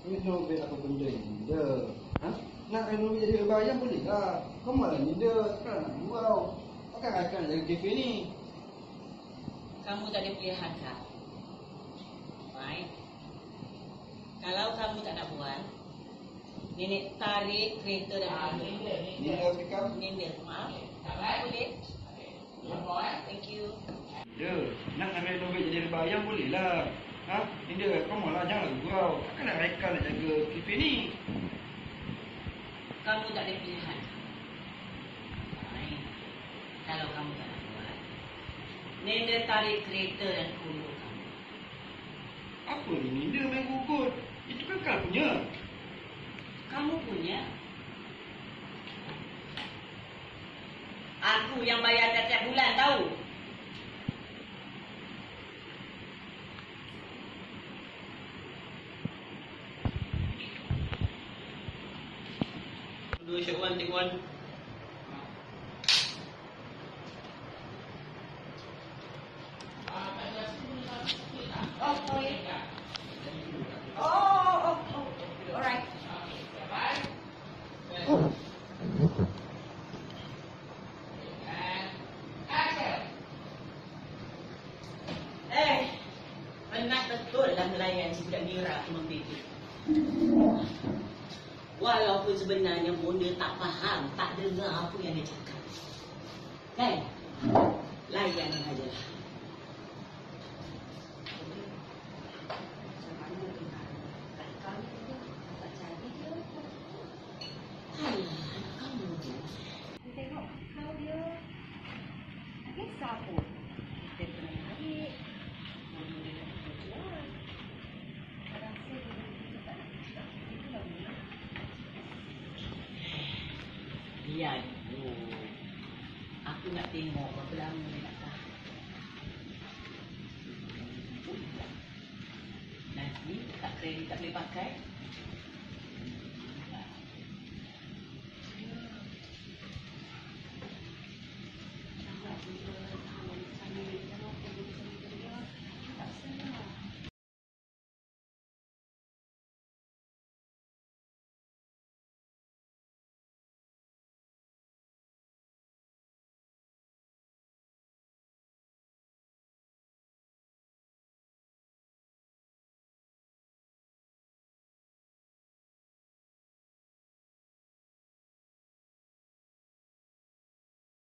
Ini novek apa benda ni dia? Ha? Nak renovate jadi bayang boleh lah. Kau malah ni dia. Kan nak gurau. Takkan akan jaga kafe ni. Kamu tak ada pilihan kak. Baik. Kalau kamu tak nak buat, nenek tarik kereta dan Ah, dia. dia cakap. Nenek, maaf. Tak baik. Boleh? Eh. Thank you. Dia. Nak nak renovate jadi bayang boleh lah. Ha? Ni dia. Kau malah jangan gurau. Takkan nak reka nak jaga kafe ni. Kamu tak ada pilihan. Baik. Kalau kamu tak nak buat, nenek tarik kereta dan kulur kamu. Apa ni? Dia main gugut. Itu kan kau punya. Kamu punya. Aku yang bayar tiap-tiap bulan tahu. Dua. Ah, lah. Oh. Oh, oh, oh, oh. Eh, lah budak Mira tu membeli. Walaupun sebenarnya Mona tak faham, tak dengar apa yang dia cakap. Kan? Layan aja lah. Kamu tengok kau dia kisah pun Dia pernah naik Mama dia nak berjual Saya rasa dia tak nak cakap Itu lah benda Biar dulu. Aku nak tengok berapa lama dia nak tahan. Nanti tak kredit tak boleh pakai.